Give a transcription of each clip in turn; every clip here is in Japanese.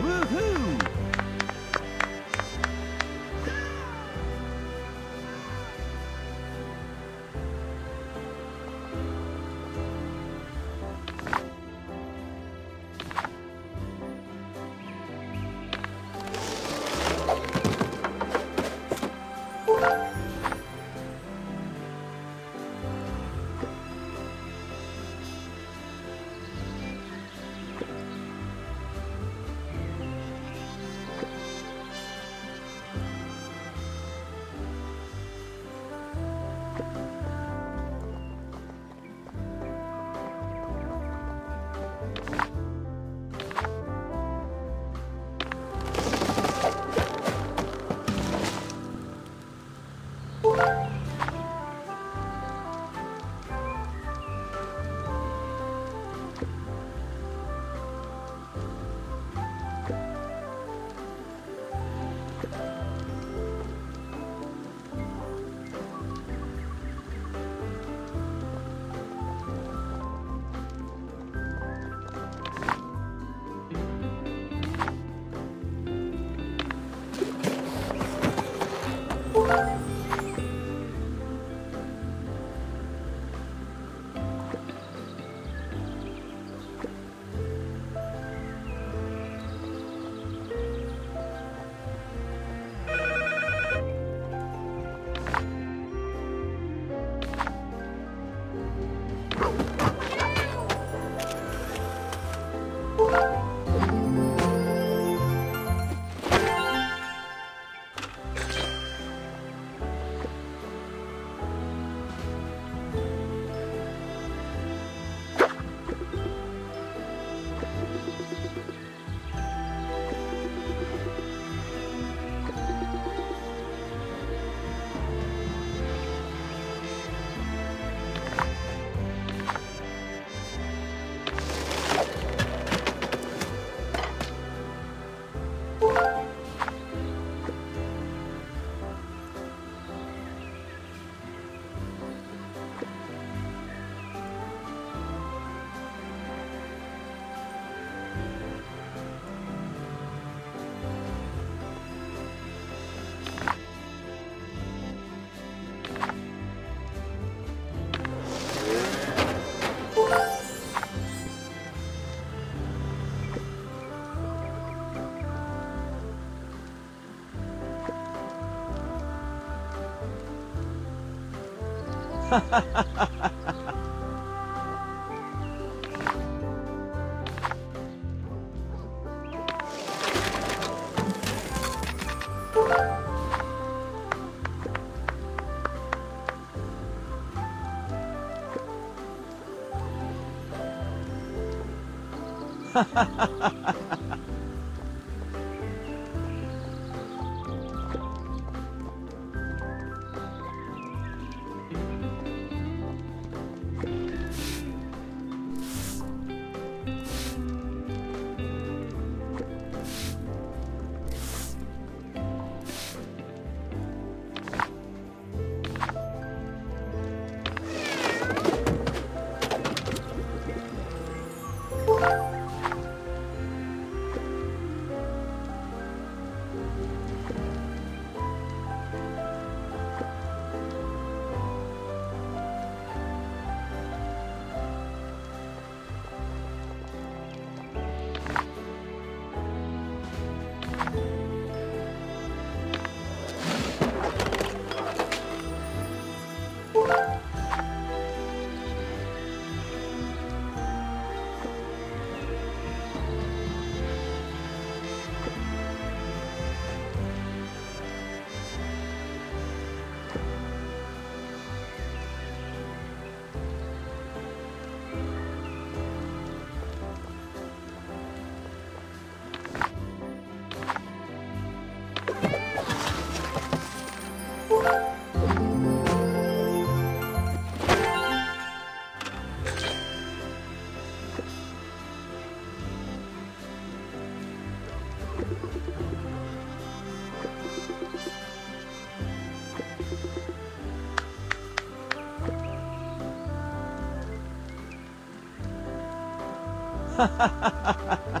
Woohoo! ハハハハハハハハ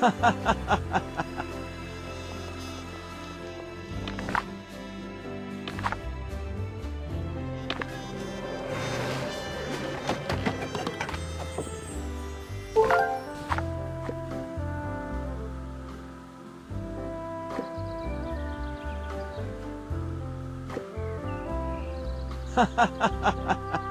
ハハハハ